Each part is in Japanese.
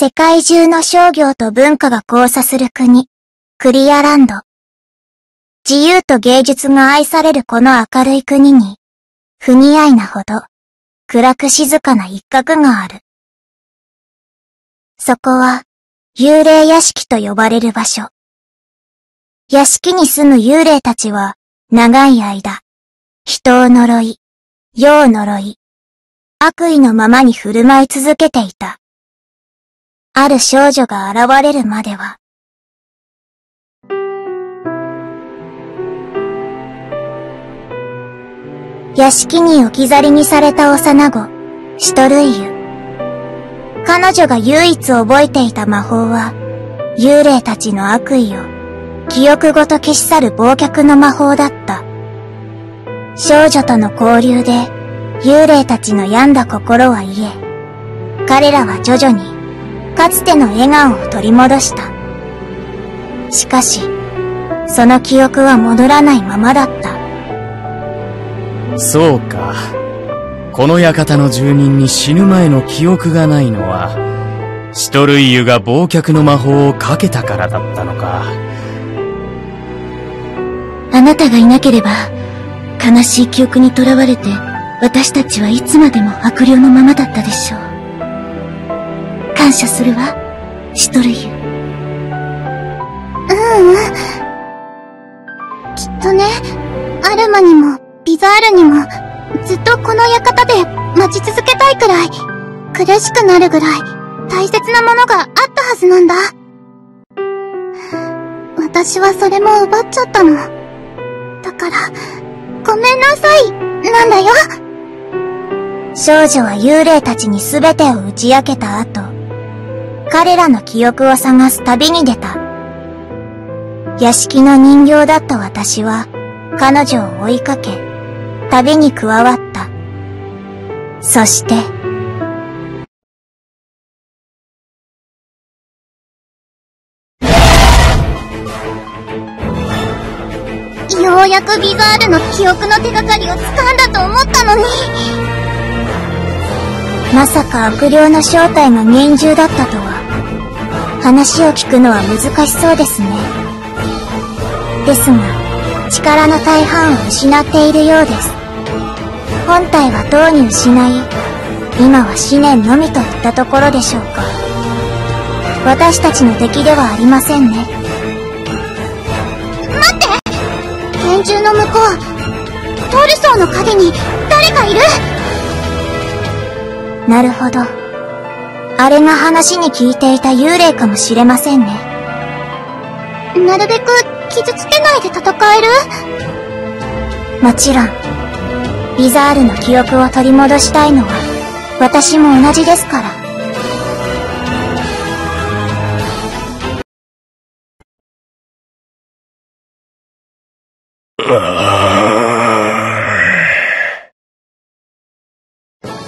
世界中の商業と文化が交差する国、クリアランド。自由と芸術が愛されるこの明るい国に、不似合いなほど、暗く静かな一角がある。そこは、幽霊屋敷と呼ばれる場所。屋敷に住む幽霊たちは、長い間、人を呪い、世を呪い、悪意のままに振る舞い続けていた。ある少女が現れるまでは。屋敷に置き去りにされた幼子、シトルイユ。彼女が唯一覚えていた魔法は、幽霊たちの悪意を、記憶ごと消し去る忘却の魔法だった。少女との交流で、幽霊たちの病んだ心は癒え、彼らは徐々に、かつての笑顔を取り戻した。しかし、その記憶は戻らないままだった。そうか。この館の住人に死ぬ前の記憶がないのは、シトルイユが忘却の魔法をかけたからだったのか。あなたがいなければ、悲しい記憶にとらわれて、私たちはいつまでも悪霊のままだったでしょう。感謝するわ、シトルユ。うんうん。きっとね、アルマにも、ビザールにも、ずっとこの館で待ち続けたいくらい、苦しくなるぐらい、大切なものがあったはずなんだ。私はそれも奪っちゃったの。だから、ごめんなさい、なんだよ。少女は幽霊たちに全てを打ち明けた後、彼らの記憶を探す旅に出た。屋敷の人形だった私は、彼女を追いかけ、旅に加わった。そして、ようやくビザールの記憶の手がかりを掴んだと思ったのに。まさか悪霊の正体が幻獣だったとは。話を聞くのは難しそうですね。ですが、力の大半を失っているようです。本体はとうに失い、今は思念のみといったところでしょうか。私たちの敵ではありませんね。待って拳銃の向こう、トルソーの影に誰かいるなるほど。あれが話に聞いていた幽霊かもしれませんね。なるべく傷つけないで戦える？もちろん、ビザールの記憶を取り戻したいのは、私も同じですから。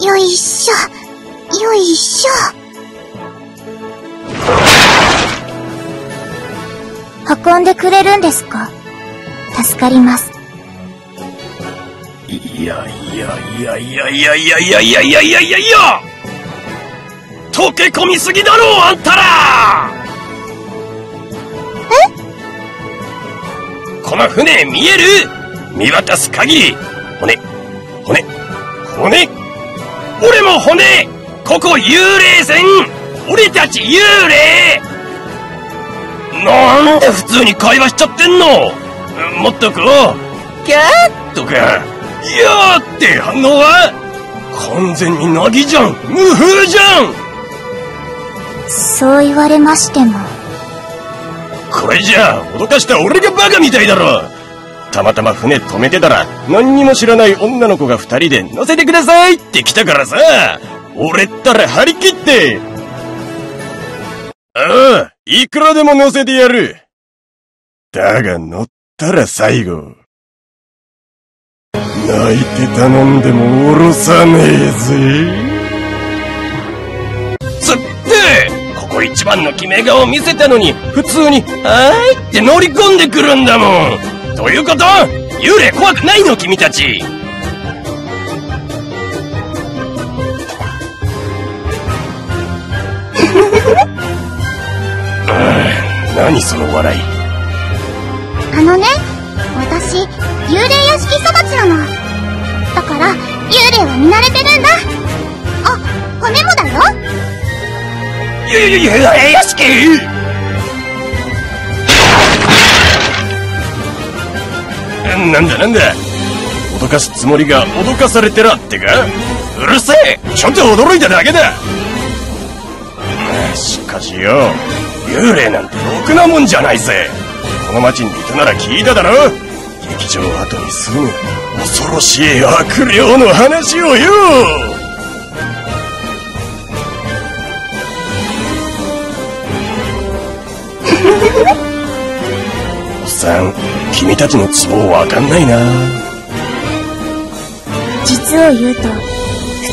よいしょ、よいしょ。運んでくれるんですか？助かります。いやいやいやいやいやいやいやいやいやいやいやいや。溶け込みすぎだろあんたら！この船見える？見渡す限り、骨、骨、骨。俺も骨。ここ幽霊船俺たち幽霊！なんで普通に会話しちゃってんの？もっとこう、キャーとか、いやーって反応は？完全にナギじゃん。無風じゃん！そう言われましても。これじゃあ、脅かした俺がバカみたいだろ。たまたま船止めてたら、何にも知らない女の子が二人で乗せてくださいって来たからさ、俺ったら張り切って。ああ、いくらでも乗せてやる。だが乗ったら最後。泣いて頼んでも下ろさねえぜ。つってここ一番の決め顔見せたのに、普通に、はーいって乗り込んでくるんだもん。どういうこと幽霊怖くないの君たち。何その笑い？あのね、私、幽霊屋敷育ちなの。だから、幽霊は見慣れてるんだ。あ、骨もだよ。いやいやいや、屋敷？なんだなんだ？脅かすつもりが脅かされてらってか？うるせえ！ちょっと驚いただけだ！しかしよ幽霊なんてろくなもんじゃないぜ。この町にいたなら聞いただろ劇場後にすぐ恐ろしい悪霊の話をよ おっさん君たちのツボわかんないな。実を言うと、普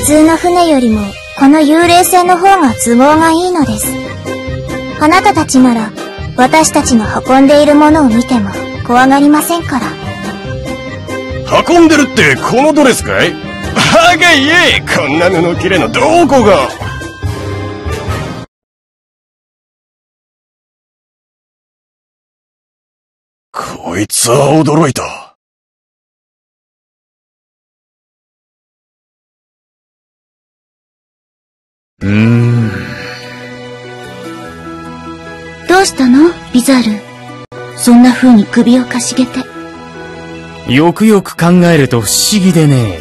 通の船よりも、この幽霊船の方が都合がいいのです。あなたたちなら、私たちの運んでいるものを見ても、怖がりませんから。運んでるってこのドレスかい？バカ言えこんな布切れのどこが？こいつは驚いた。どうしたの？ビザール。そんな風に首をかしげて。よくよく考えると不思議でね。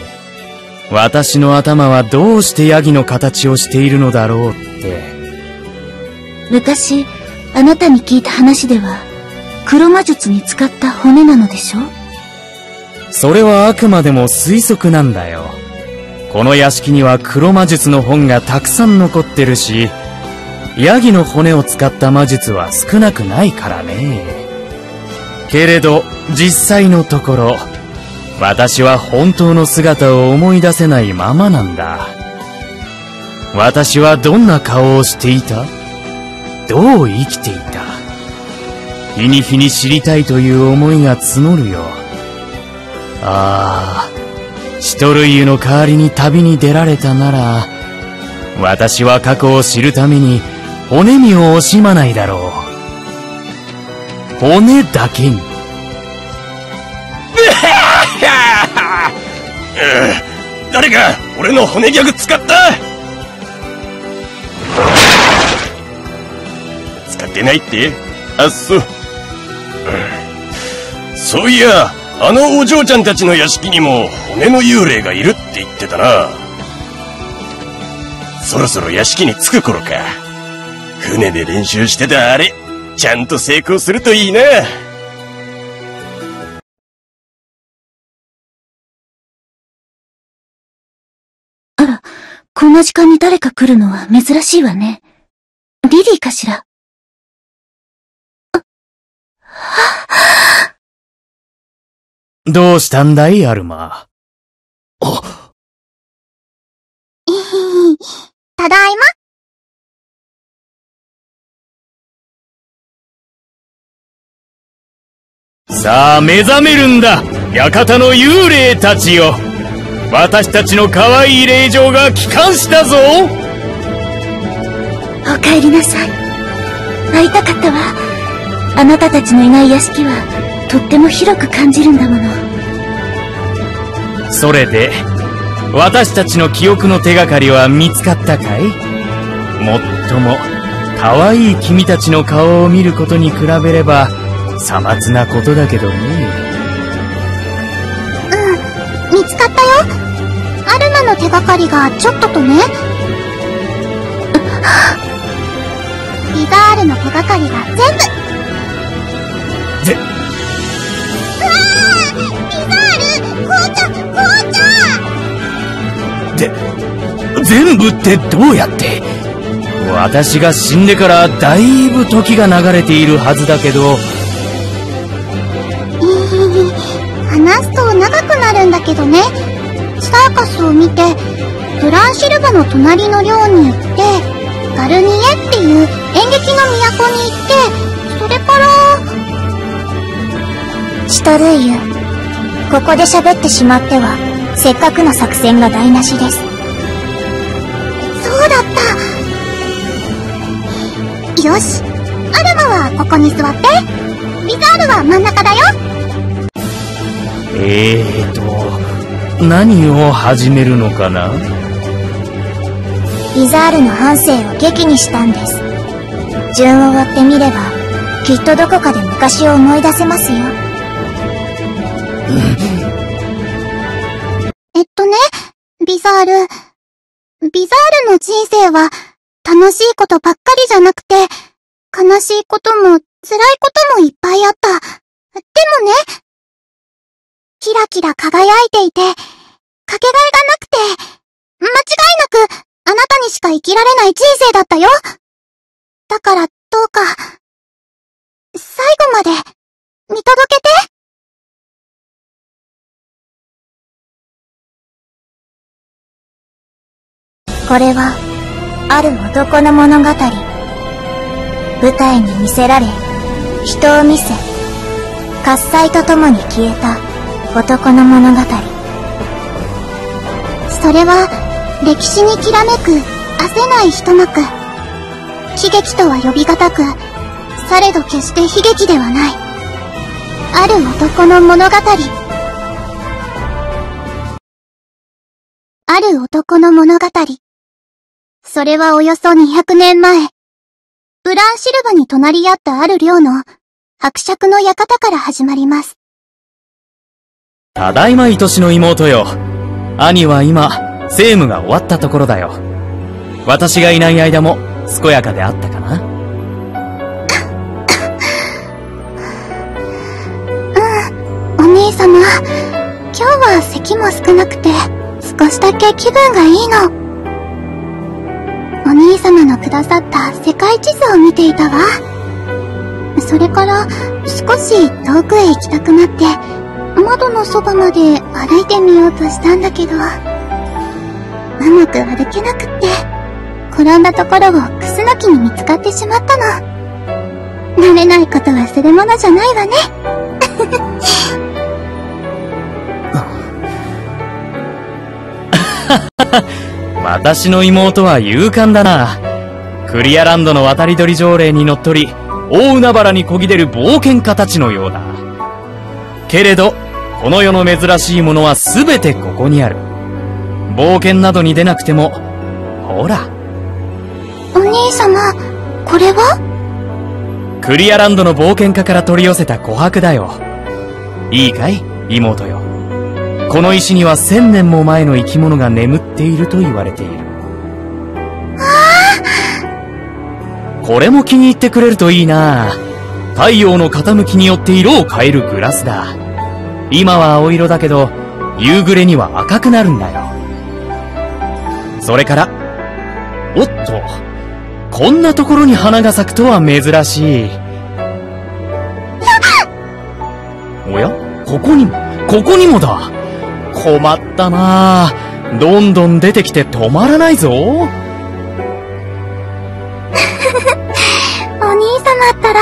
私の頭はどうしてヤギの形をしているのだろうって。昔、あなたに聞いた話では、黒魔術に使った骨なのでしょ？それはあくまでも推測なんだよ。この屋敷には黒魔術の本がたくさん残ってるし、ヤギの骨を使った魔術は少なくないからね。けれど、実際のところ、私は本当の姿を思い出せないままなんだ。私はどんな顔をしていた？どう生きていた？日に日に知りたいという思いが募るよ。ああ、シトルイユの代わりに旅に出られたなら、私は過去を知るために骨身を惜しまないだろう。骨だけに。誰か俺の骨ギャグ使った？使ってないって？あっそう。そういや、あのお嬢ちゃんたちの屋敷にも骨の幽霊がいるって言ってたな。そろそろ屋敷に着く頃か。船で練習してたあれ、ちゃんと成功するといいな。あら、こんな時間に誰か来るのは珍しいわね。リリーかしら？どうしたんだい、アルマ？ただいま。さあ、目覚めるんだ館の幽霊たちよ私たちの可愛い霊場が帰還したぞお帰りなさい。会いたかったわ。あなたたちのいない屋敷は、とっても広く感じるんだもの。それで、私たちの記憶の手がかりは見つかったかい？もっとも、可愛い君たちの顔を見ることに比べれば、さまつなことだけどね。見つかったよ。アルマの手がかりがちょっととね。リザールの手がかりが全部。ぜ、リザール紅茶紅茶で、全部ってどうやって？私が死んでからだいぶ時が流れているはずだけど、長くなるんだけどね。サーカスを見て、ブランシルバの隣の寮に行って、ガルニエっていう演劇の都に行って、それから、シトルイユ、ここで喋ってしまっては、せっかくの作戦が台無しです。そうだった。よし、アルマはここに座って。ビザールは真ん中だよ。何を始めるのかな？ビザールの半生を劇にしたんです。順を追ってみれば、きっとどこかで昔を思い出せますよ。えっとね、ビザール。ビザールの人生は、楽しいことばっかりじゃなくて、悲しいことも、辛いこともいっぱいあった。でもね、キラキラ輝いていて、かけがえがなくて、間違いなく、あなたにしか生きられない人生だったよ。だから、どうか、最後まで、見届けて。これは、ある男の物語。舞台に見せられ、人を見せ、喝采とともに消えた男の物語。それは、歴史にきらめく、焦ない一幕。悲劇とは呼び難く、されど決して悲劇ではない。ある男の物語。ある男の物語。それはおよそ200年前、ブランシルバに隣り合ったある寮の伯爵の館から始まります。ただいま愛しの妹よ。兄は今、政務が終わったところだよ。私がいない間も、健やかであったかなうん、お兄様。今日は咳も少なくて、少しだけ気分がいいの。お兄様のくださった世界地図を見ていたわ。それから少し遠くへ行きたくなって、窓のそばまで歩いてみようとしたんだけど、うまく歩けなくって、転んだところをクスノキに見つかってしまったの。慣れないことはするものじゃないわね。私の妹は勇敢だな。クリアランドの渡り鳥条例にのっとり、大海原にこぎ出る冒険家たちのようだ。けれど、この世の珍しいものは全てここにある。冒険などに出なくても、ほら。お兄様、これは？クリアランドの冒険家から取り寄せた琥珀だよ。いいかい？妹よ。この石には千年も前の生き物が眠っていると言われている。これも気に入ってくれるといいな太陽の傾きによって色を変えるグラスだ。今は青色だけど、夕暮れには赤くなるんだよ。それから、おっと、こんなところに花が咲くとは珍しい。おやここにも、ここにもだ困ったなどんどん出てきて止まらないぞ。お兄様ったら、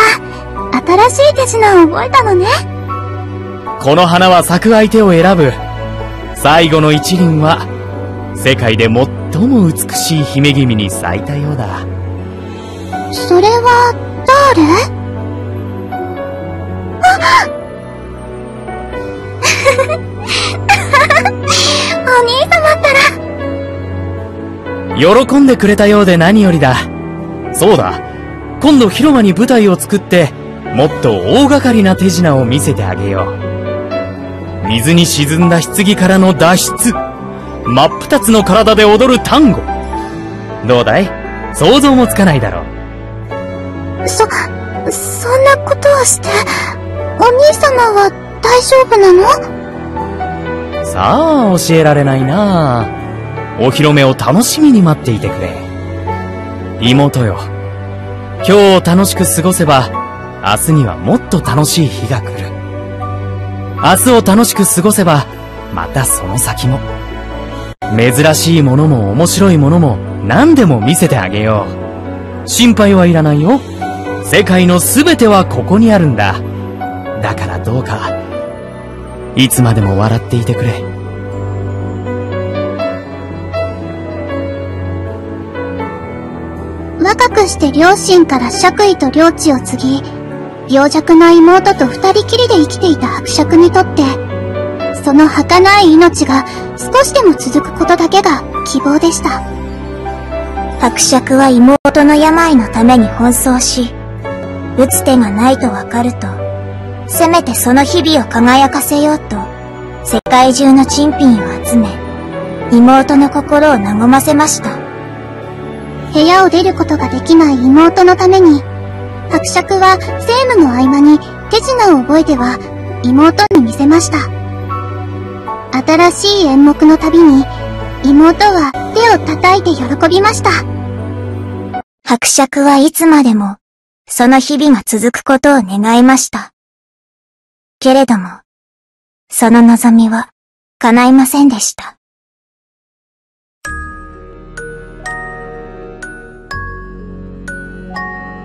新しい手品を覚えたのね。この花は咲く相手を選ぶ。最後の一輪は、世界で最も美しい姫君に咲いたようだ。それは、誰？喜んでくれたようで何よりだ。そうだ。今度広間に舞台を作って、もっと大掛かりな手品を見せてあげよう。水に沈んだ棺からの脱出。真っ二つの体で踊る単語。どうだい？想像もつかないだろう。そ、そんなことをして、お兄様は大丈夫なの？さあ、教えられないなあ。お披露目を楽しみに待っていてくれ。妹よ。今日を楽しく過ごせば、明日にはもっと楽しい日が来る。明日を楽しく過ごせば、またその先も。珍しいものも面白いものも何でも見せてあげよう。心配はいらないよ。世界の全てはここにあるんだ。だからどうか、いつまでも笑っていてくれ。若くして両親から爵位と領地を継ぎ、病弱な妹と二人きりで生きていた伯爵にとって、その儚い命が少しでも続くことだけが希望でした。伯爵は妹の病のために奔走し、打つ手がないとわかると、せめてその日々を輝かせようと、世界中の珍品を集め、妹の心を和ませました。部屋を出ることができない妹のために、伯爵は政務の合間に手品を覚えては妹に見せました。新しい演目のたびに妹は手を叩いて喜びました。伯爵はいつまでもその日々が続くことを願いました。けれども、その望みは叶いませんでした。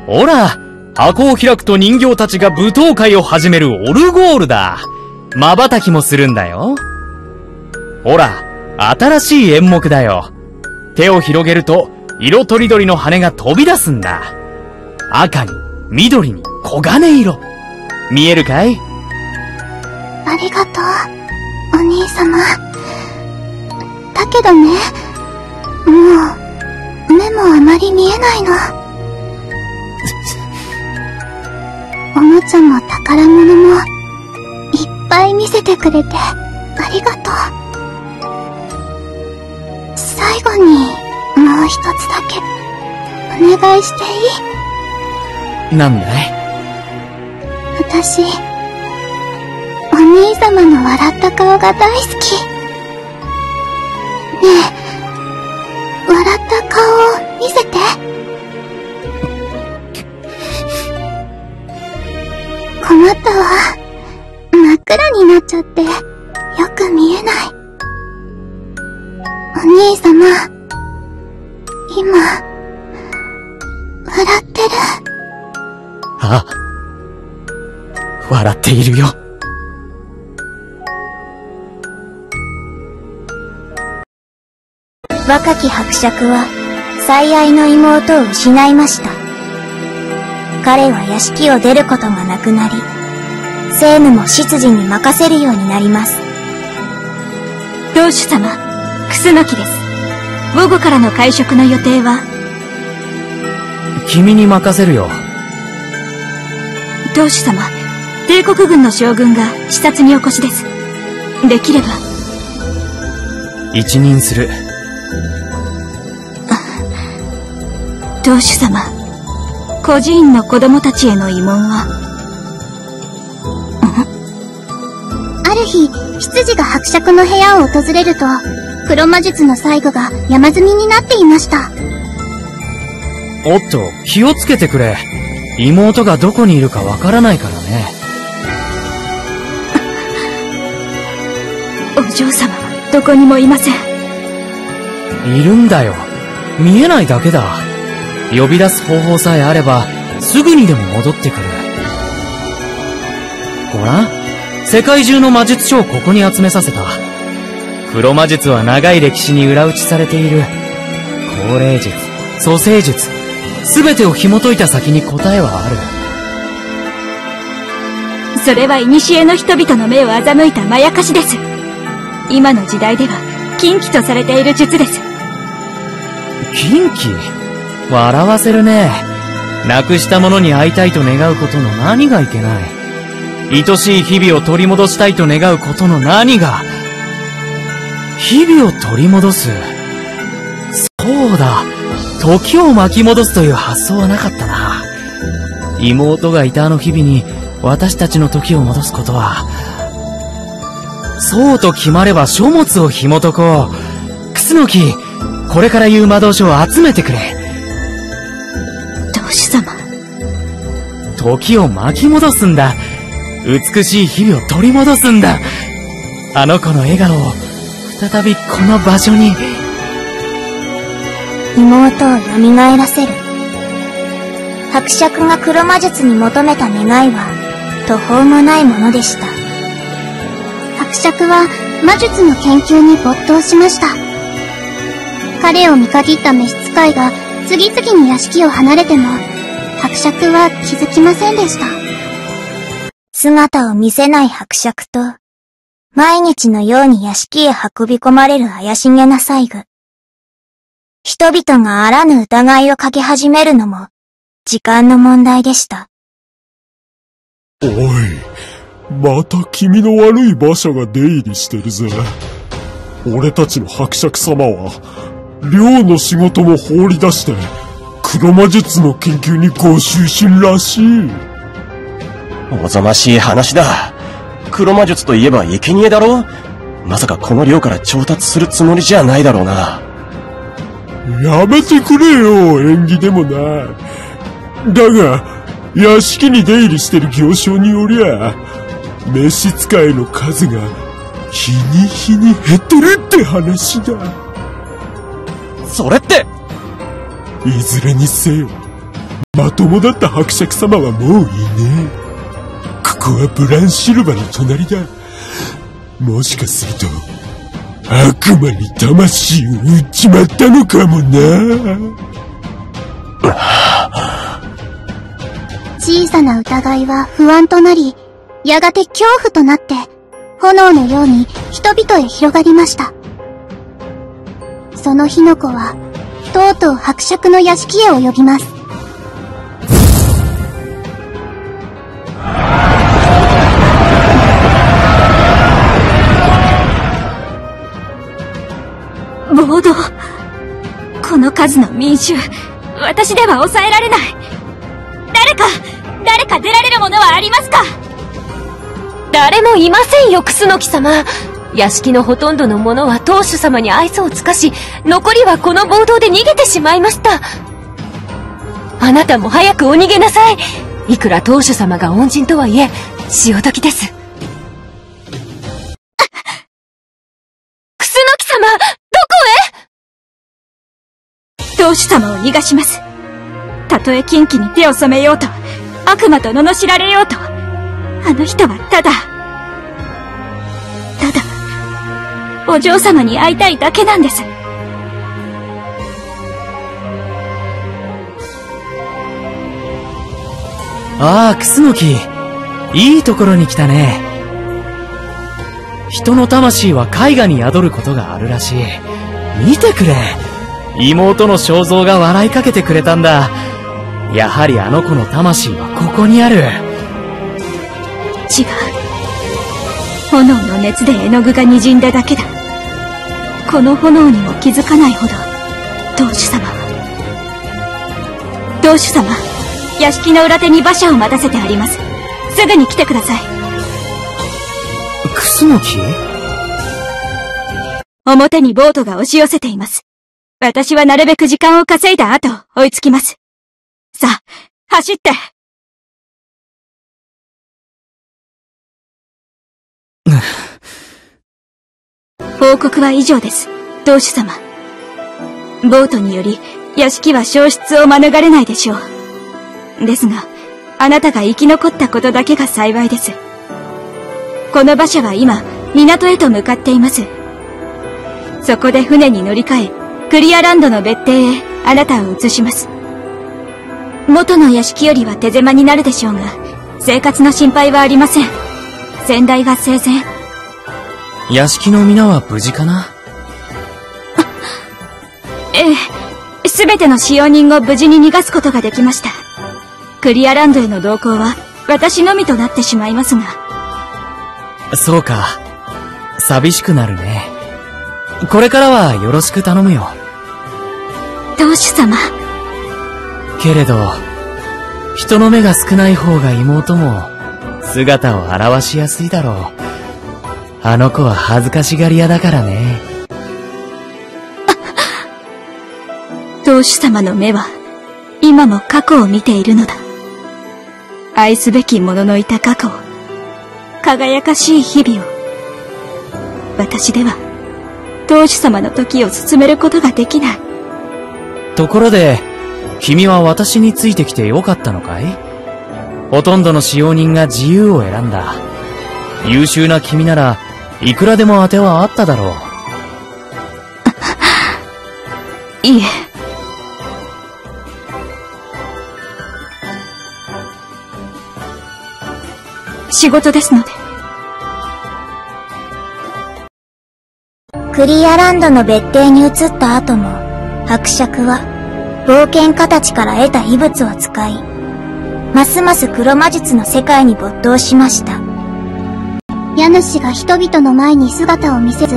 ほら、箱を開くと人形たちが舞踏会を始めるオルゴールだ。瞬きもするんだよ。ほら、新しい演目だよ。手を広げると、色とりどりの羽が飛び出すんだ。赤に、緑に、黄金色。見えるかい？ありがとう、お兄様。だけどね、もう、目もあまり見えないの。おもちゃも宝物も、いっぱい見せてくれて、ありがとう。最後に、もう一つだけ、お願いしていい？なんだい？私、お兄様の笑った顔が大好き。ねえ、笑った顔を見せて。困ったわ。真っ暗になっちゃって、よく見えない。お兄様、今、笑ってる。ああ。笑っているよ。若き伯爵は、最愛の妹を失いました。彼は屋敷を出ることがなくなり、政務も執事に任せるようになります。同主様、楠木です。午後からの会食の予定は？君に任せるよ。同主様、帝国軍の将軍が視察にお越しです。できれば。一任する。同主様、孤児院の子供たちへの慰問は？日、執事が伯爵の部屋を訪れると、黒魔術の最後が山積みになっていました。おっと、気をつけてくれ。妹がどこにいるかわからないからね。お嬢様はどこにもいません。いるんだよ。見えないだけだ。呼び出す方法さえあれば、すぐにでも戻ってくる。ご覧世界中の魔術書をここに集めさせた。黒魔術は長い歴史に裏打ちされている。高齢術、蘇生術、すべてを紐解いた先に答えはある。それは古の人々の目を欺いたまやかしです。今の時代では禁忌とされている術です。禁忌？笑わせるね。なくしたものに会いたいと願うことの何がいけない？愛しい日々を取り戻したいと願うことの何が。日々を取り戻す。そうだ。時を巻き戻すという発想はなかったな。妹がいたあの日々に私たちの時を戻すことは、そうと決まれば書物を紐解こう。クスノキ、これから言う魔導書を集めてくれ。主様？時を巻き戻すんだ。美しい日々を取り戻すんだ。あの子の笑顔を、再びこの場所に。妹を蘇らせる。伯爵が黒魔術に求めた願いは、途方もないものでした。伯爵は魔術の研究に没頭しました。彼を見限った召使いが次々に屋敷を離れても、伯爵は気づきませんでした。姿を見せない伯爵と、毎日のように屋敷へ運び込まれる怪しげな細具。人々があらぬ疑いをかけ始めるのも、時間の問題でした。おい、また君の悪い馬車が出入りしてるぜ。俺たちの伯爵様は、寮の仕事も放り出して、黒魔術の研究にご就寝らしい。おぞましい話だ。黒魔術といえば生贄だろまさかこの寮から調達するつもりじゃないだろうな。やめてくれよ、縁起でもない。だが、屋敷に出入りしてる行商によりゃ、召使いの数が日に日に減ってるって話だ。それっていずれにせよ、まともだった伯爵様はもういねえ。こはブランシルバの隣だ。もしかすると、悪魔に魂を売っちまったのかもな。小さな疑いは不安となり、やがて恐怖となって、炎のように人々へ広がりました。その火の粉は、とうとう伯爵の屋敷へ及びます。暴動。この数の民衆、私では抑えられない。誰か、誰か出られるものはありますか？誰もいませんよ、クスノキ様。屋敷のほとんどの者は当主様に愛想を尽かし、残りはこの暴動で逃げてしまいました。あなたも早くお逃げなさい。いくら当主様が恩人とはいえ、潮時です。当主様を逃がします。たとえ近畿に手を染めようと、悪魔と罵られようと、あの人はただ、ただ、お嬢様に会いたいだけなんです。ああ、クスノキ。いいところに来たね。人の魂は絵画に宿ることがあるらしい。見てくれ。妹の肖像が笑いかけてくれたんだ。やはりあの子の魂はここにある。違う。炎の熱で絵の具が滲んだだけだ。この炎にも気づかないほど、当主様は。当主様、屋敷の裏手に馬車を待たせてあります。すぐに来てください。クスノキ表にボートが押し寄せています。私はなるべく時間を稼いだ後、追いつきます。さあ、走って報告は以上です、同主様。ボートにより、屋敷は消失を免れないでしょう。ですが、あなたが生き残ったことだけが幸いです。この馬車は今、港へと向かっています。そこで船に乗り換え、クリアランドの別邸へあなたを移します。元の屋敷よりは手狭になるでしょうが、生活の心配はありません。先代が生前。屋敷の皆は無事かな？ええ、すべての使用人を無事に逃がすことができました。クリアランドへの同行は私のみとなってしまいますが。そうか。寂しくなるね。これからはよろしく頼むよ。当主様。けれど、人の目が少ない方が妹も姿を現しやすいだろう。あの子は恥ずかしがり屋だからね。当主様の目は今も過去を見ているのだ。愛すべき者のいた過去を、輝かしい日々を。私では、当主様の時を進めることができない。ところで、君は私についてきてよかったのかい？ほとんどの使用人が自由を選んだ。優秀な君ならいくらでも当てはあっただろう。いえ。仕事ですので。クリアランドの別邸に移った後も、伯爵は、冒険家たちから得た遺物を使い、ますます黒魔術の世界に没頭しました。家主が人々の前に姿を見せず、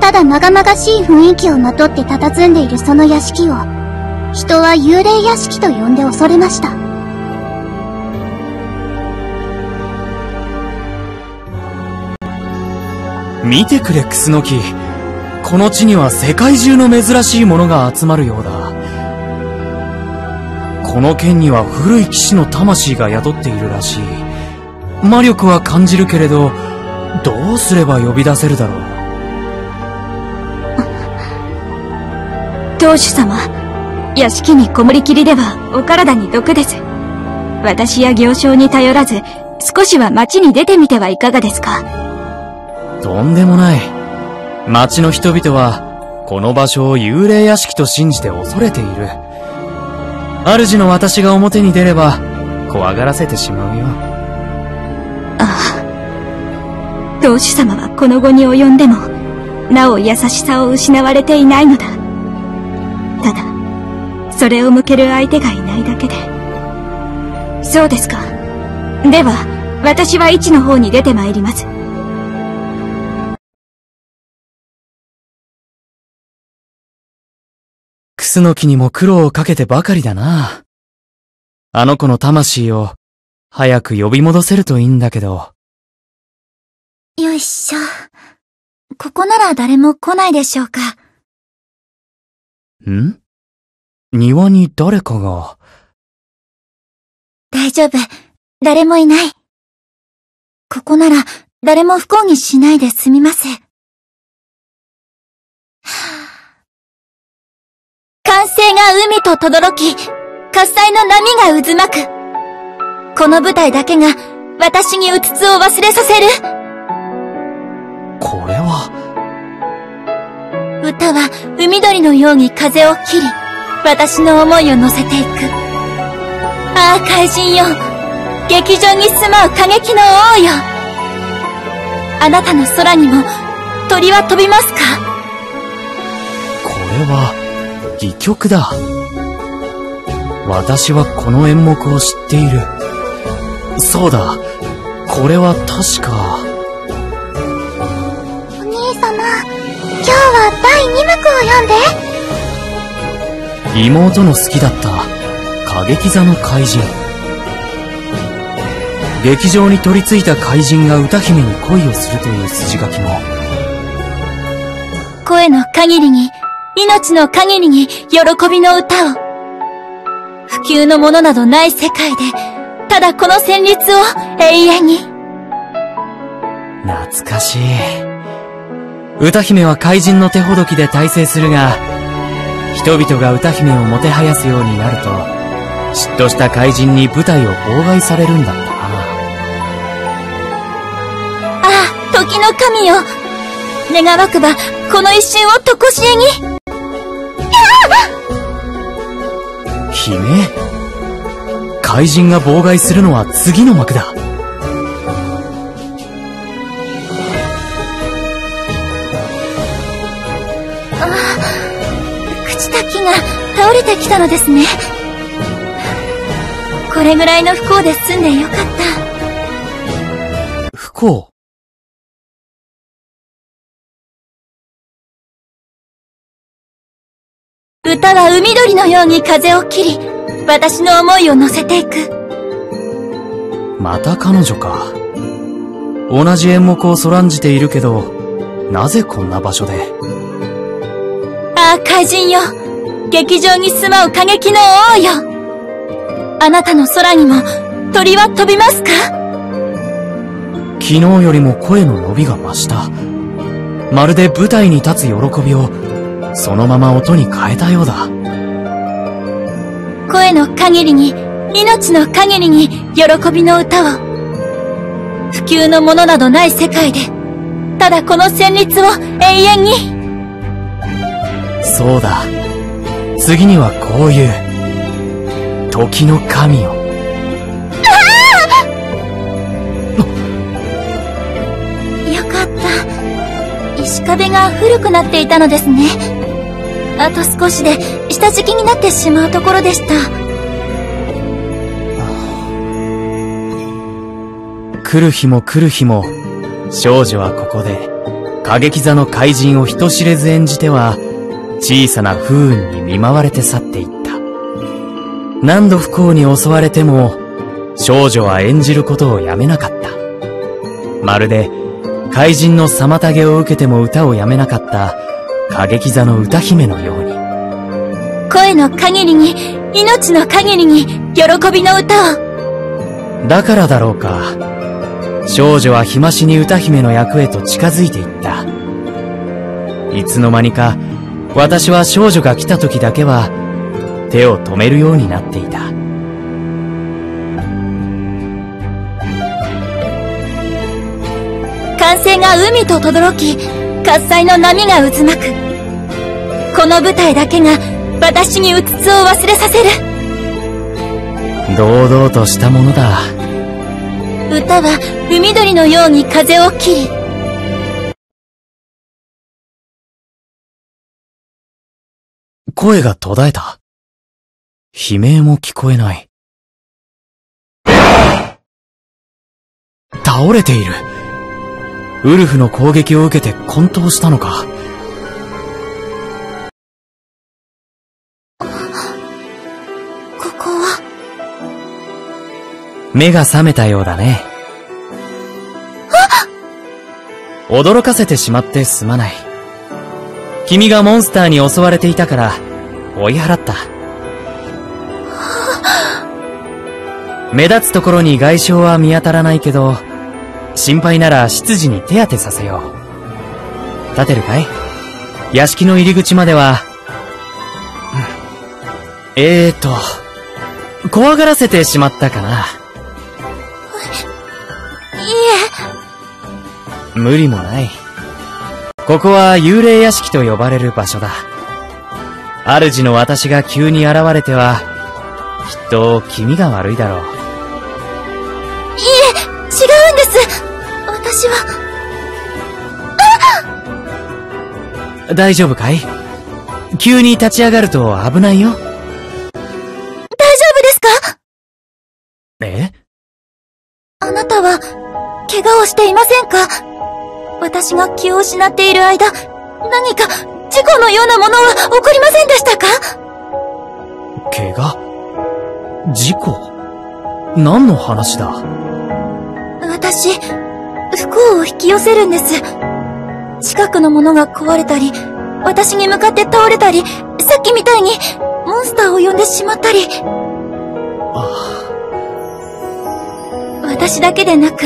ただまがまがしい雰囲気をまとって佇んでいるその屋敷を、人は幽霊屋敷と呼んで恐れました。見てくれ、クスノキ。この地には世界中の珍しいものが集まるようだ。この剣には古い騎士の魂が宿っているらしい。魔力は感じるけれど、どうすれば呼び出せるだろう。当主様、屋敷にこもりきりではお体に毒です。私や行商に頼らず、少しは街に出てみてはいかがですかとんでもない。町の人々は、この場所を幽霊屋敷と信じて恐れている。主の私が表に出れば、怖がらせてしまうよ。ああ。当主様はこの後に及んでも、なお優しさを失われていないのだ。ただ、それを向ける相手がいないだけで。そうですか。では、私は市の方に出て参ります。スノキにも苦労をかけてばかりだな。あの子の魂を、早く呼び戻せるといいんだけど。よいしょ。ここなら誰も来ないでしょうか。ん？庭に誰かが？大丈夫。誰もいない。ここなら誰も不幸にしないで済みます。歓声が海と轟き、喝采の波が渦巻く。この舞台だけが私にうつつを忘れさせる。これは。歌は海鳥のように風を切り、私の思いを乗せていく。ああ、怪人よ。劇場に住まう過激の王よ。あなたの空にも鳥は飛びますか？これは。戯曲だ。私はこの演目を知っている。そうだ。これは確か。お兄様、今日は第2幕を読んで。妹の好きだった過激座の怪人。劇場に取り付いた怪人が歌姫に恋をするという筋書きも。声の限りに命の限りに喜びの歌を。普及のものなどない世界で、ただこの旋律を永遠に。懐かしい。歌姫は怪人の手ほどきで大成するが、人々が歌姫をもてはやすようになると、嫉妬した怪人に舞台を妨害されるんだったな。ああ、時の神よ。願わくば、この一瞬をとこしえに。姫怪人が妨害するのは次の幕だ。ああ、朽ちた木が倒れてきたのですね。これぐらいの不幸で済んでよかった。不幸？歌は海鳥のように風を切り、私の思いを乗せていく。また彼女か。同じ演目をそらんじているけど、なぜこんな場所で？ああ、怪人よ。劇場に住まう過激の王よ。あなたの空にも鳥は飛びますか？昨日よりも声の伸びが増した。まるで舞台に立つ喜びをそのまま音に変えたようだ。声の限りに命の限りに喜びの歌を。普及のものなどない世界でただこの旋律を永遠に。そうだ。次にはこういう。時の神を。よかった。石壁が古くなっていたのですね。あと少しで下敷きになってしまうところでした。来る日も来る日も、少女はここで、過激座の怪人を人知れず演じては、小さな不運に見舞われて去っていった。何度不幸に襲われても、少女は演じることをやめなかった。まるで、怪人の妨げを受けても歌をやめなかった過激座の歌姫のように。声の限りに、命の限りに、喜びの歌を。だからだろうか。少女は日増しに歌姫の役へと近づいていった。いつの間にか、私は少女が来た時だけは、手を止めるようになっていた。歓声が海と轟き、喝采の波が渦巻く。この舞台だけが私にうつつを忘れさせる。堂々としたものだ。歌は海鳥のように風を切り。声が途絶えた。悲鳴も聞こえない。倒れている。ウルフの攻撃を受けて混沌したのか。目が覚めたようだね。驚かせてしまってすまない。君がモンスターに襲われていたから、追い払った。目立つところに外傷は見当たらないけど、心配なら執事に手当てさせよう。立てるかい？屋敷の入り口までは、えーと、怖がらせてしまったかな。無理もない。ここは幽霊屋敷と呼ばれる場所だ。主の私が急に現れては、きっと気味が悪いだろう。いえ、違うんです私は。大丈夫かい？急に立ち上がると危ないよ。私が気を失っている間、何か事故のようなものは起こりませんでしたか？怪我？事故？何の話だ？私、不幸を引き寄せるんです。近くのものが壊れたり、私に向かって倒れたり、さっきみたいにモンスターを呼んでしまったり。私だけでなく、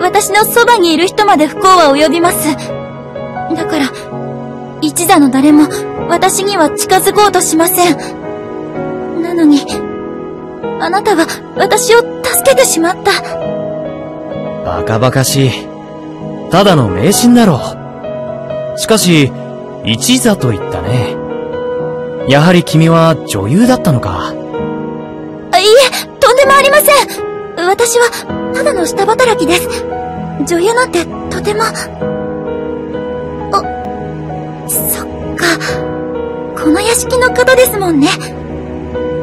私のそばにいる人まで不幸は及びます。だから、一座の誰も私には近づこうとしません。なのに、あなたは私を助けてしまった。バカバカしい。ただの迷信だろう。しかし、一座と言ったね。やはり君は女優だったのか。いいえ、とんでもありません。私は、ただの下働きです。女優なんて、とても。あ、そっか。この屋敷の方ですもんね。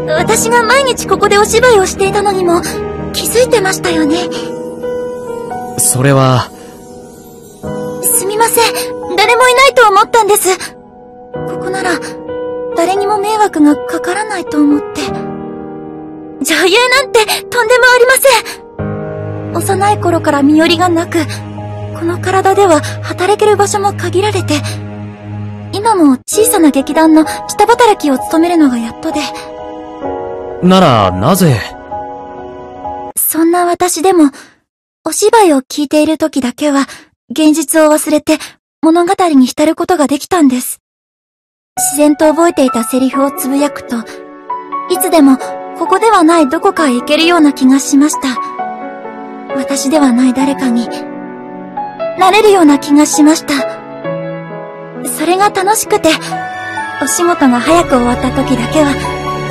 私が毎日ここでお芝居をしていたのにも、気づいてましたよね。それは、すみません。誰もいないと思ったんです。ここなら、誰にも迷惑がかからないと思って。女優なんてとんでもありません。幼い頃から身寄りがなく、この体では働ける場所も限られて、今も小さな劇団の下働きを務めるのがやっとで。なら、なぜ？そんな私でも、お芝居を聞いている時だけは、現実を忘れて物語に浸ることができたんです。自然と覚えていたセリフをつぶやくと、いつでもここではないどこかへ行けるような気がしました。私ではない誰かに、なれるような気がしました。それが楽しくて、お仕事が早く終わった時だけは、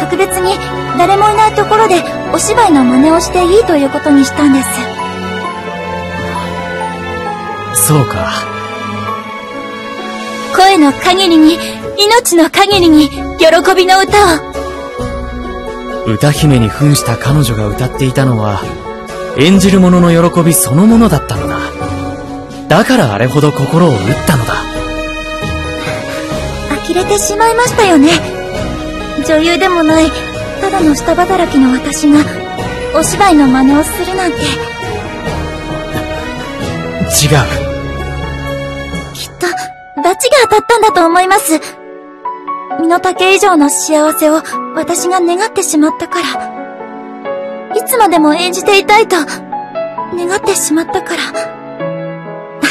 特別に誰もいないところでお芝居の真似をしていいということにしたんです。そうか。声の限りに、命の限りに、喜びの歌を。歌姫に扮した彼女が歌っていたのは、演じる者の喜びそのものだったのだ。だからあれほど心を打ったのだ。呆れてしまいましたよね。女優でもない、ただの下働きの私が、お芝居の真似をするなんて。違う。きっと、罰が当たったんだと思います。身の丈以上の幸せを私が願ってしまったから。いつまでも演じていたいと、願ってしまったから。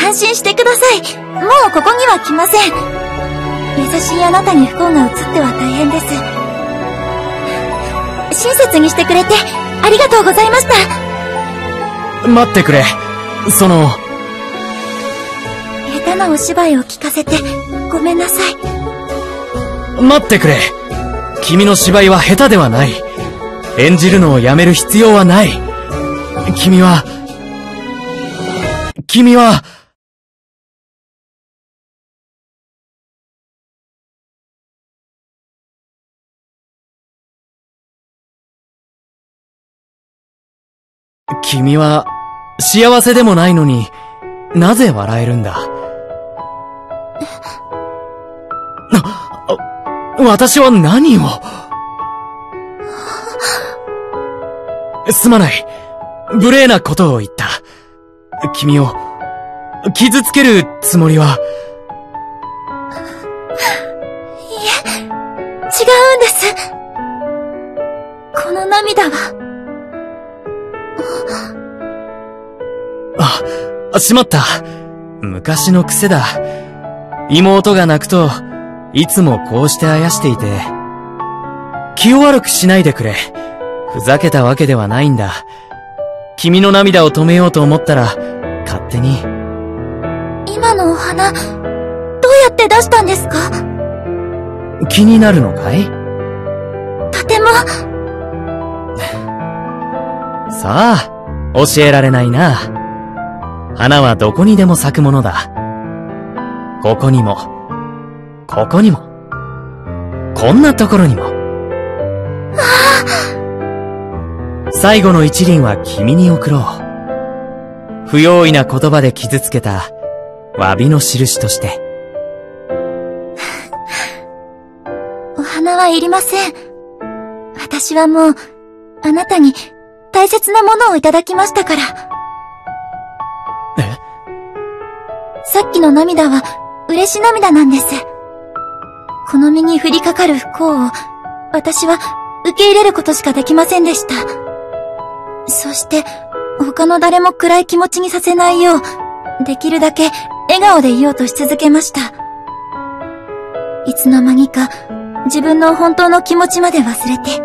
安心してください。もうここには来ません。優しいあなたに不幸が移っては大変です。親切にしてくれて、ありがとうございました。待ってくれ。その、下手なお芝居を聞かせて、ごめんなさい。待ってくれ君の芝居は下手ではない。演じるのをやめる必要はない。君は、君は、君は、幸せでもないのになぜ笑えるんだ？私は何を？すまない。無礼なことを言った。君を、傷つけるつもりは。いえ、違うんです。この涙は。あ、しまった。昔の癖だ。妹が泣くと、いつもこうしてあやしていて、気を悪くしないでくれ。ふざけたわけではないんだ。君の涙を止めようと思ったら、勝手に。今のお花、どうやって出したんですか？気になるのかい？とても。さあ、教えられないな。花はどこにでも咲くものだ。ここにも、ここにも。こんなところにも。最後の一輪は君に送ろう。不用意な言葉で傷つけた詫びの印として。お花はいりません。私はもう、あなたに大切なものをいただきましたから。え？さっきの涙は嬉し涙なんです。この身に降りかかる不幸を、私は受け入れることしかできませんでした。そして、他の誰も暗い気持ちにさせないよう、できるだけ笑顔でいようとし続けました。いつの間にか、自分の本当の気持ちまで忘れて、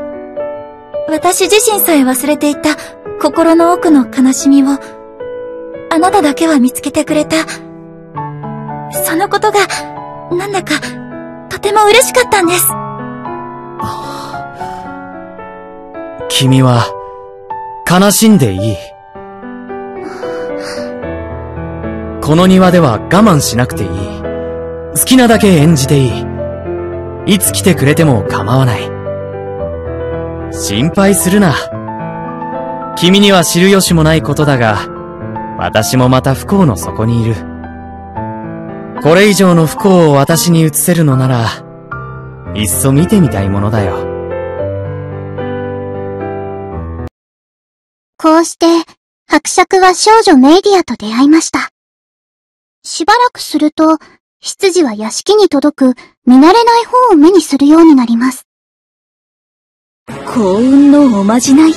私自身さえ忘れていた心の奥の悲しみを、あなただけは見つけてくれた。そのことが、なんだか、とても嬉しかったんです。君は、悲しんでいい。この庭では我慢しなくていい。好きなだけ演じていい。いつ来てくれても構わない。心配するな。君には知る由もないことだが、私もまた不幸の底にいる。これ以上の不幸を私に移せるのなら、いっそ見てみたいものだよ。こうして、伯爵は少女メイディアと出会いました。しばらくすると、執事は屋敷に届く見慣れない本を目にするようになります。幸運のおまじない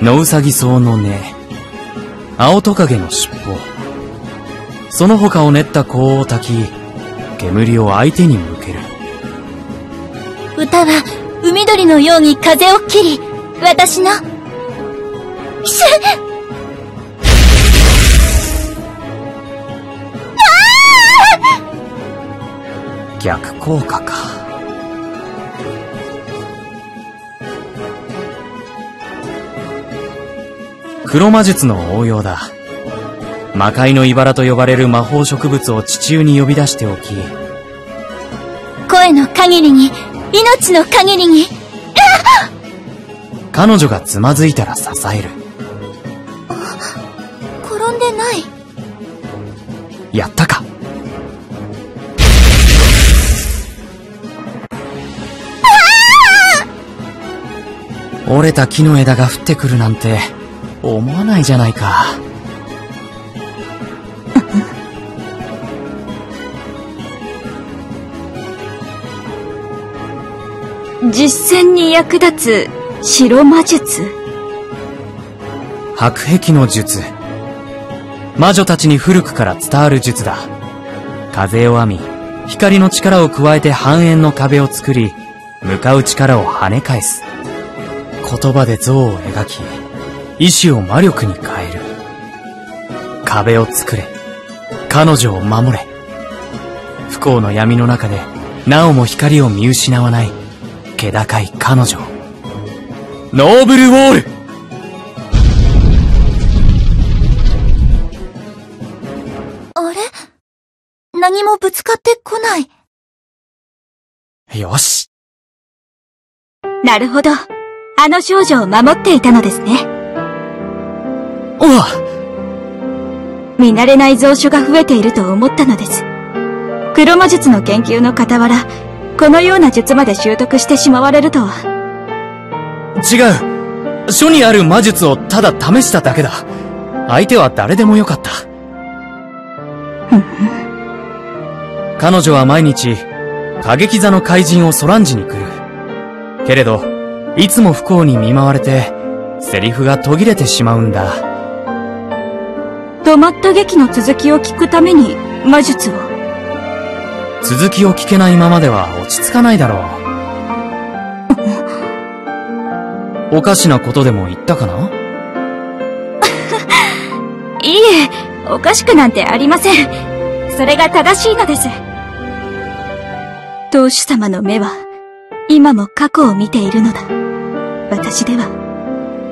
野うさぎ草の根、青トカゲの尻尾、その他を練った香を焚き、煙を相手に向ける。歌は海鳥のように風を切り、私の、し 逆効果か。黒魔術の応用だ。魔界の茨と呼ばれる魔法植物を地中に呼び出しておき、声の限りに、命の限りに、彼女がつまずいたら支える。転んでない。やったか。折れた木の枝が降ってくるなんて、思わないじゃないか。実践に役立つ白魔術白壁の術。魔女たちに古くから伝わる術だ。風を編み、光の力を加えて半円の壁を作り、向かう力を跳ね返す。言葉で像を描き、意志を魔力に変える。壁を作れ。彼女を守れ。不幸の闇の中で、なおも光を見失わない、気高い彼女。ノーブルウォールなるほど。あの少女を守っていたのですね。おわ見慣れない蔵書が増えていると思ったのです。黒魔術の研究の傍ら、このような術まで習得してしまわれるとは。違う書にある魔術をただ試しただけだ。相手は誰でもよかった。彼女は毎日、過激座の怪人をソランジに来る。けれど、いつも不幸に見舞われて、セリフが途切れてしまうんだ。止まった劇の続きを聞くために魔術を。続きを聞けないままでは落ち着かないだろう。おかしなことでも言ったかな？いいえ、おかしくなんてありません。それが正しいのです。当主様の目は、今も過去を見ているのだ。私では、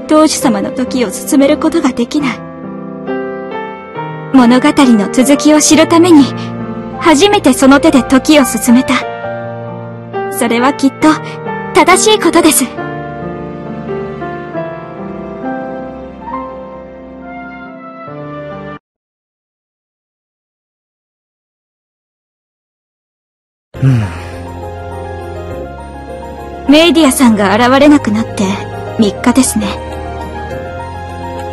当主様の時を進めることができない。物語の続きを知るために、初めてその手で時を進めた。それはきっと、正しいことです。メイディアさんが現れなくなって3日ですね。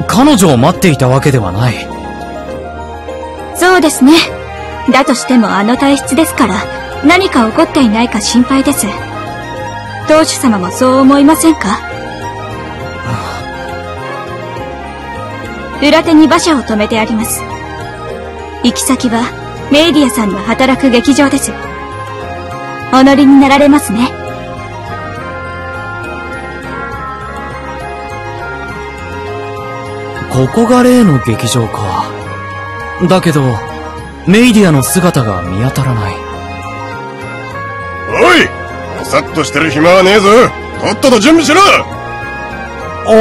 彼女を待っていたわけではない。そうですね。だとしてもあの体質ですから、何か起こっていないか心配です。当主様もそう思いませんか？裏手に馬車を止めてあります。行き先は、メイディアさんの働く劇場です。お乗りになられますね。ここが例の劇場か。だけど、メイディアの姿が見当たらない。おいおさっとしてる暇はねえぞとっとと準備しろ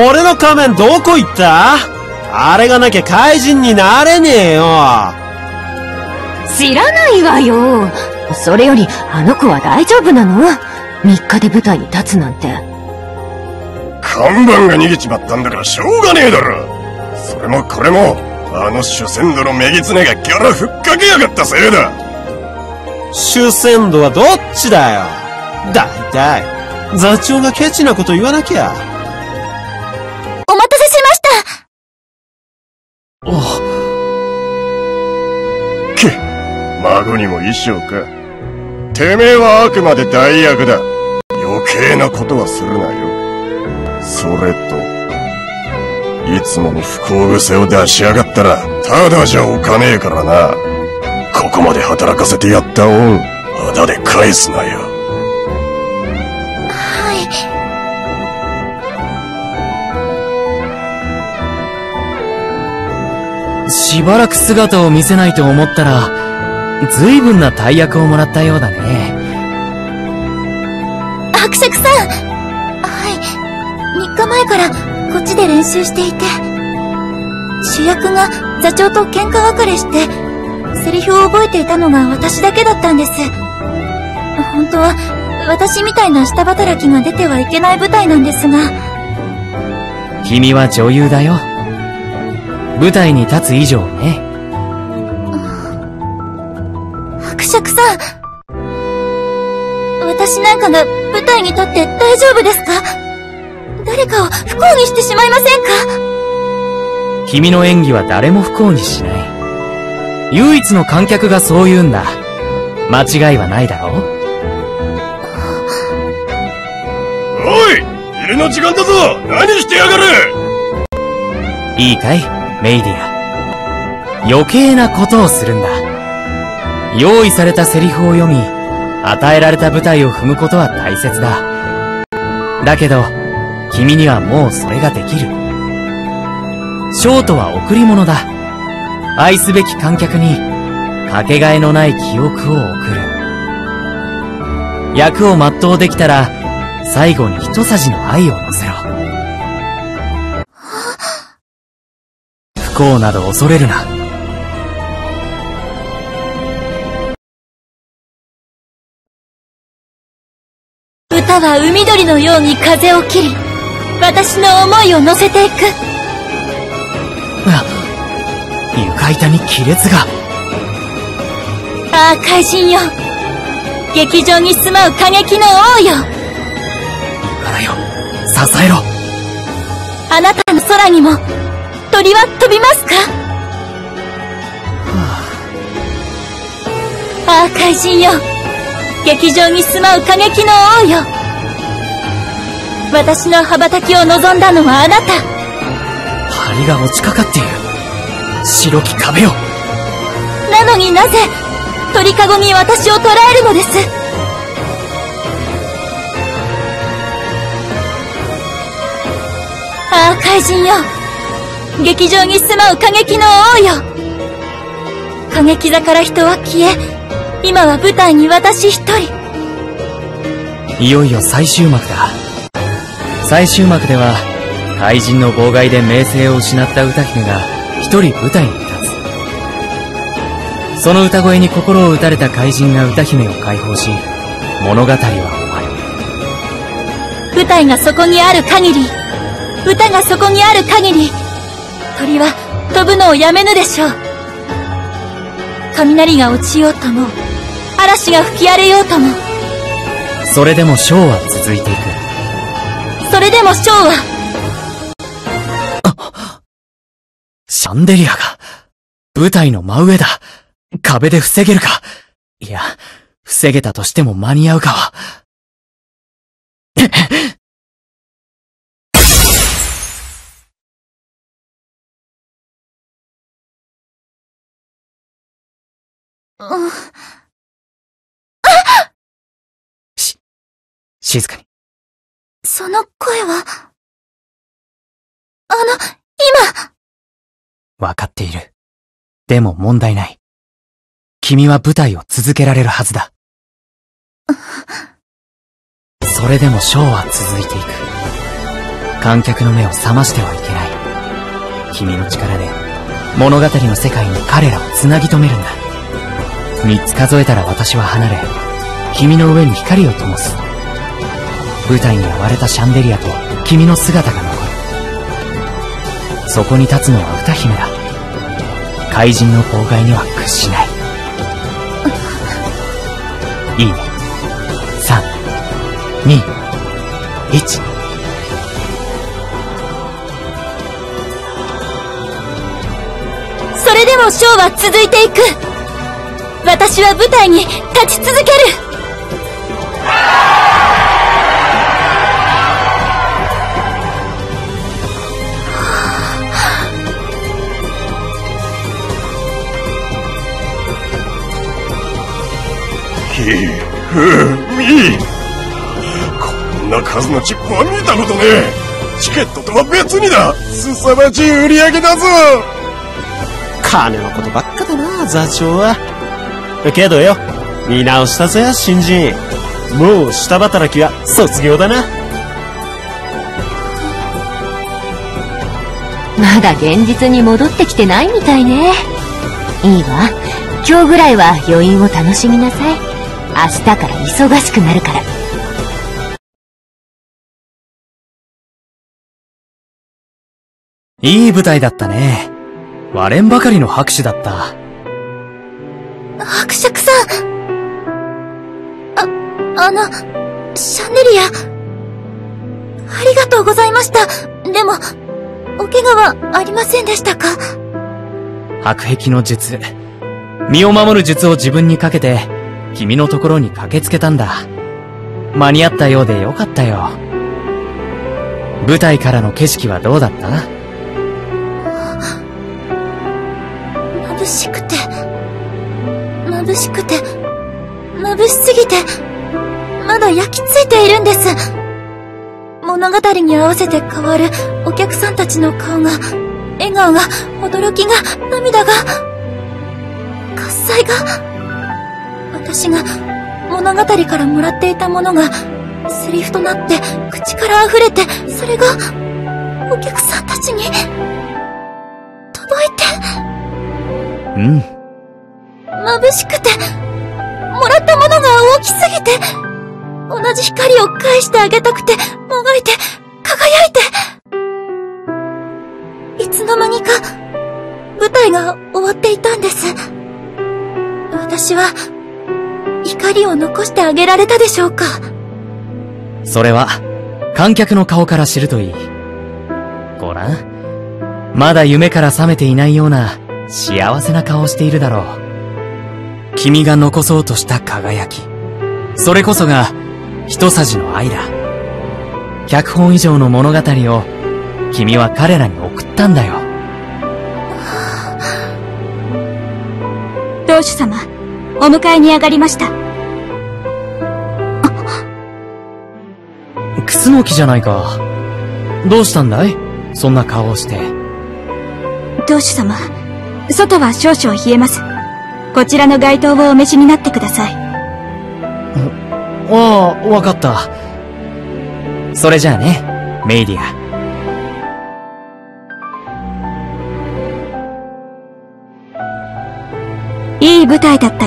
俺の仮面どこ行った？あれがなきゃ怪人になれねえよ。知らないわよ。それより、あの子は大丈夫なの ?3 日で舞台に立つなんて。看板が逃げちまったんだからしょうがねえだろそれもこれも、あの主戦度のメギツネがギャラふっかけやがったせいだ主戦度はどっちだよ。だいたい、座長がケチなこと言わなきゃ。お待たせしましたけ、孫にも衣装か。てめえはあくまで代役だ。余計なことはするなよ。それと、いつもの不幸癖を出しやがったら、ただじゃおかねえからな。ここまで働かせてやった恩、あだで返すなよ。はい。しばらく姿を見せないと思ったら、随分な大役をもらったようだね。伯爵さんはい。3日前からで練習していて。主役が座長と喧嘩別れして、セリフを覚えていたのが私だけだったんです。本当は、私みたいな下働きが出てはいけない舞台なんですが。君は女優だよ。舞台に立つ以上ね。伯爵さん。私なんかが舞台に立って大丈夫ですか？誰かを不幸にしてしまいませんか？君の演技は誰も不幸にしない。唯一の観客がそう言うんだ。間違いはないだろうおい入れの時間だぞ何してやがるいいかいメイディア。余計なことをするんだ。用意されたセリフを読み、与えられた舞台を踏むことは大切だ。だけど、君にはもうそれができる。ショートは贈り物だ。愛すべき観客に、かけがえのない記憶を送る。役を全うできたら、最後に一さじの愛を乗せろ。不幸など恐れるな。歌は海鳥のように風を切り、私の思いを乗せていく。あ、床板に亀裂が。ああ、怪人よ。劇場に住まう過激の王よ。からよ、支えろ。あなたの空にも、鳥は飛びますか、はあ、ああ、怪人よ。劇場に住まう過激の王よ。私の羽ばたきを望んだのはあなた。針が落ちかかっている。白き壁を。なのになぜ、鳥かごに私を捕らえるのです？ああ、怪人よ。劇場に住まう過激の王よ。過激座から人は消え、今は舞台に私一人。いよいよ最終幕だ。最終幕では、怪人の妨害で名声を失った歌姫が一人舞台に立つ。その歌声に心を打たれた怪人が歌姫を解放し、物語は終わる。舞台がそこにある限り、歌がそこにある限り、鳥は飛ぶのをやめぬでしょう。雷が落ちようとも、嵐が吹き荒れようとも。それでもショーは続いていく。それでもショーは、シャンデリアが、舞台の真上だ。壁で防げるか。いや、防げたとしても間に合うかは。し、静かに。その声は、あの、今わかっている。でも問題ない。君は舞台を続けられるはずだ。それでもショーは続いていく。観客の目を覚ましてはいけない。君の力で物語の世界に彼らを繋ぎ止めるんだ。三つ数えたら私は離れ、君の上に光を灯す。舞台に割れたシャンデリアと君の姿が残る。そこに立つのは歌姫だ。怪人の妨害には屈しない。いいね。三、二、一。それでもショーは続いていく私は舞台に立ち続けるひふみこんな数のチップは見たことねえチケットとは別にだ凄まじい売り上げだぞ金のことばっかだな座長はけどよ、見直したぜ、新人。もう下働きは卒業だな。まだ現実に戻ってきてないみたいね。いいわ。今日ぐらいは余韻を楽しみなさい。明日から忙しくなるから。いい舞台だったね。割れんばかりの拍手だった。伯爵さんあ、あの、シャンデリア。ありがとうございました。でも、お怪我はありませんでしたか？白壁の術。身を守る術を自分にかけて、君のところに駆けつけたんだ。間に合ったようでよかったよ。舞台からの景色はどうだった？眩しくて、眩しくて、眩しすぎて、まだ焼き付いているんです。物語に合わせて変わるお客さんたちの顔が、笑顔が、驚きが、涙が、喝采が、私が物語からもらっていたものが、セリフとなって口から溢れて、それが、お客さんたちに、届いて、うん。眩しくて、もらったものが大きすぎて、同じ光を返してあげたくて、もがいて、輝いて。いつの間にか、舞台が終わっていたんです。私は、怒りを残してあげられたでしょうか？それは、観客の顔から知るといい。ごらん。まだ夢から覚めていないような、幸せな顔をしているだろう。君が残そうとした輝き。それこそが、一筋の愛だ。100本以上の物語を、君は彼らに送ったんだよ。当主様、お迎えに上がりました。クスノキじゃないか。どうしたんだい？そんな顔をして。当主様、外は少々冷えます。こちらの街灯をお召しになってください。ああ、わかった。それじゃあね、メイディア。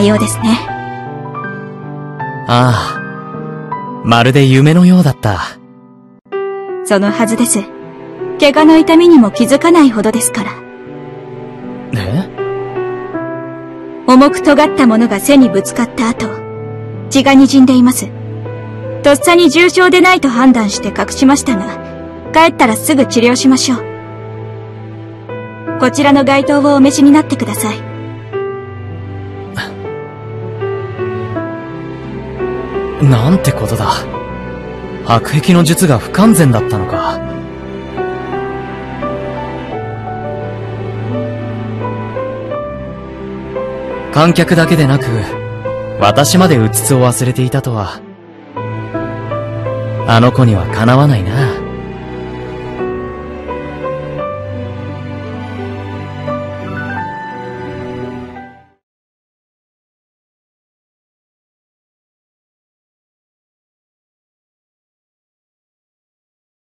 ようですね。ああ。まるで夢のようだった。そのはずです。怪我の痛みにも気づかないほどですから。え？重く尖ったものが背にぶつかった後、血が滲んでいます。とっさに重傷でないと判断して隠しましたが、帰ったらすぐ治療しましょう。こちらの街灯をお召しになってください。なんてことだ。白壁の術が不完全だったのか。観客だけでなく、私までうつつを忘れていたとは。あの子にはかなわないな。